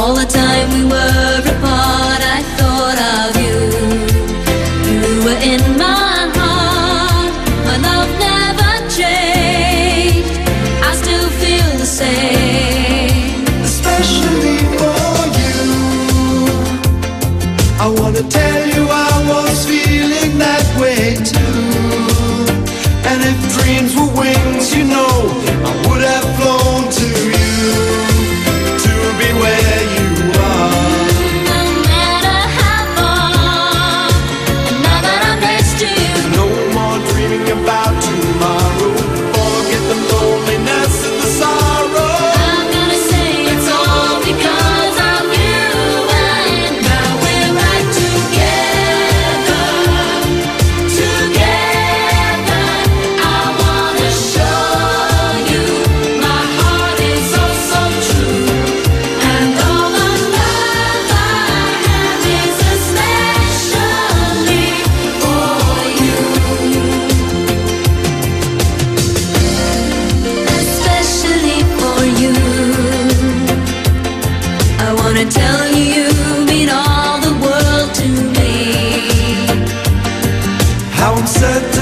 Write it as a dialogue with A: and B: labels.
A: All the time we were you mean all the world to me.
B: How I'm certain.